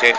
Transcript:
Sí.